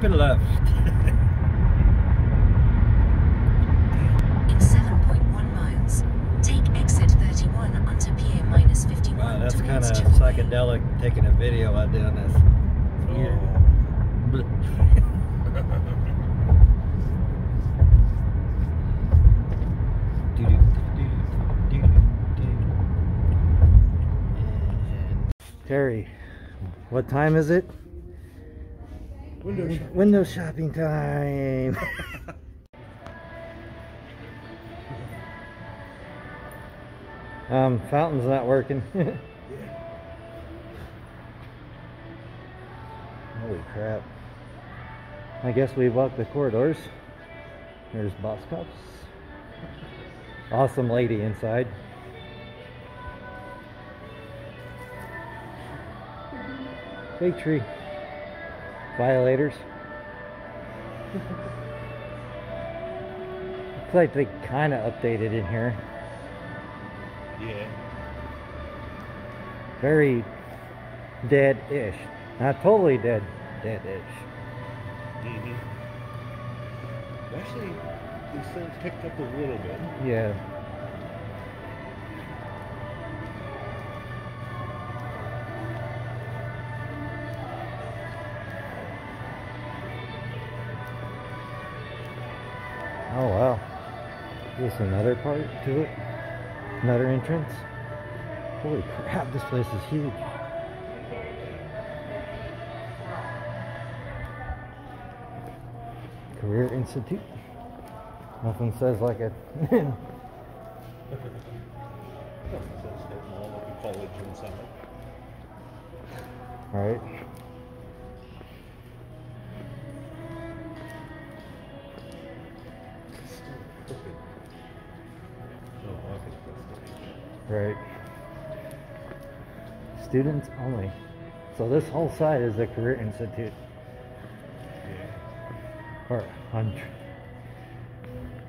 keep it left. In 7.1 miles, take exit 31 onto PA minus 51 Wow, that's kind of towards Chippewa. psychedelic taking a video out doing this. Weird. Terry, what time is it? Window shop. Window shopping time. um, fountain's not working. Holy crap. I guess we walked the corridors. There's boss cups. Awesome lady inside. Big tree. Violators. Looks like they kind of updated in here. Yeah. Very dead-ish. Not totally dead, dead-ish. Mm-hmm. Actually, these things picked up a little bit. Yeah. Is this another part to it? Another entrance? Holy crap, this place is huge. Career Institute. Nothing says like a That's Right. Students only. So this whole side is the Career Institute. yeah. Or.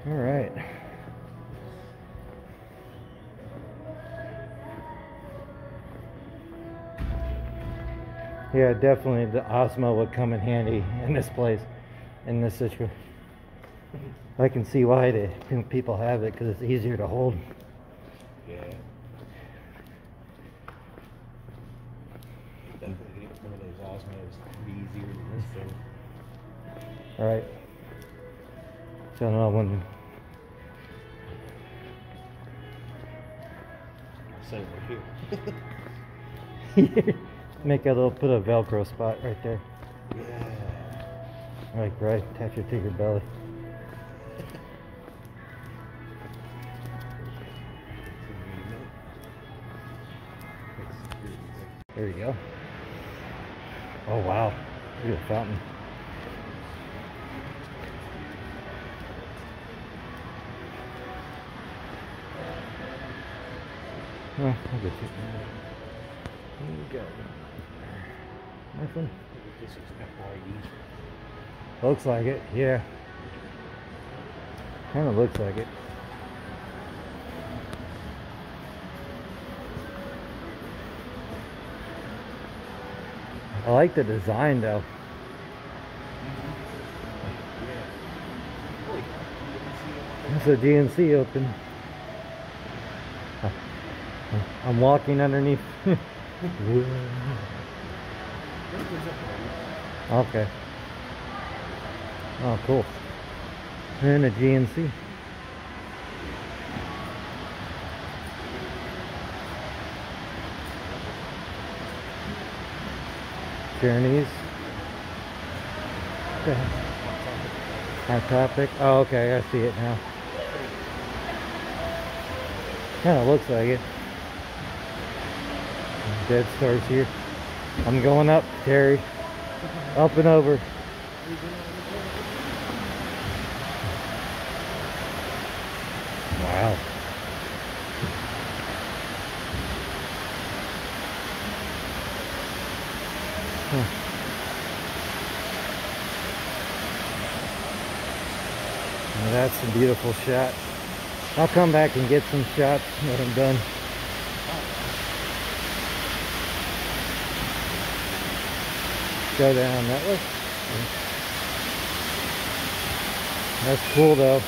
All right. Yeah, definitely the Osmo would come in handy in this place, in this situation. I can see why the people have it because it's easier to hold. Yeah. All right. So I don't. Same right here. Make a little, put a Velcro spot right there. Yeah. Like right, attach it to your belly. There you go. Oh wow, look at the fountain. Oh, I'll get you. There you go. Nothing. This is FYE. Looks like it, yeah. Kind of looks like it. I like the design though. Mm-hmm. It's a DNC open. I'm walking underneath. okay. Oh, cool. And a GNC. Journeys. Okay. Hot topic. Oh, okay. I see it now. Kind of looks like it. Dead stars here. I'm going up, Terry. Up and over. Wow. Huh. Now that's a beautiful shot. I'll come back and get some shots when I'm done. Go down that way. That's cool though.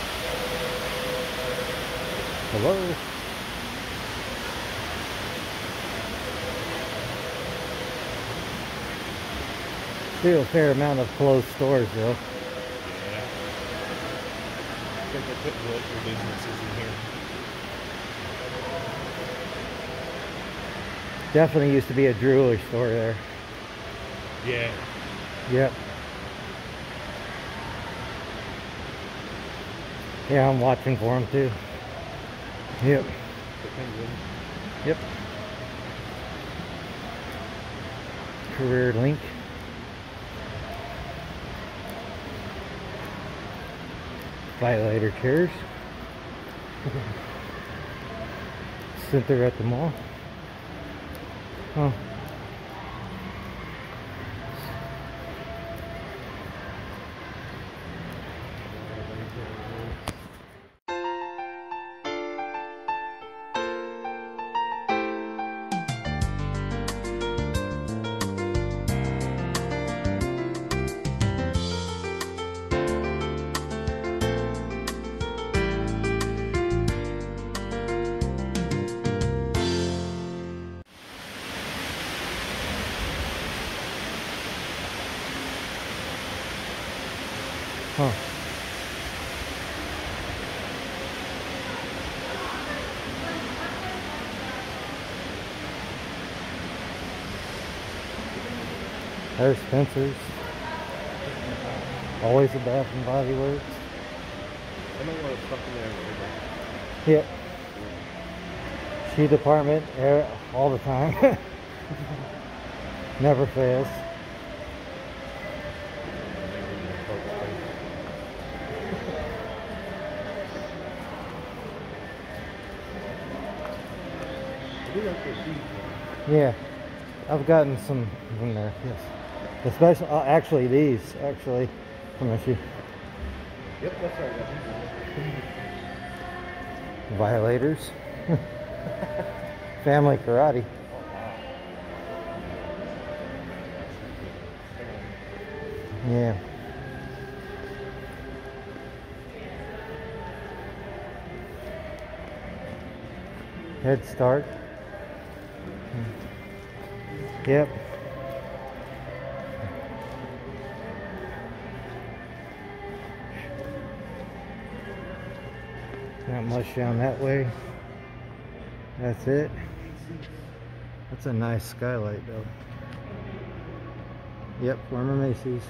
Hello. Still a fair amount of closed stores though. Yeah. I think they put local businesses in here. Definitely used to be a jewelry store there. Yeah. Yep. Yeah, I'm watching for them too. Yep. Yep. Career link. Violator chairs. Center at the mall. Oh. Huh. There's Spencer's. Always a Bath and Body Works. I don't want to fucking there. Yep. Shoe department air all the time. Never fails. Yeah, I've gotten some in there. Yes, especially uh, actually these actually from a shoe Yep, that's right. violators. Family karate. Yeah. Head start. Yep. Not much down that way. That's it. That's a nice skylight though. Yep, former Macy's.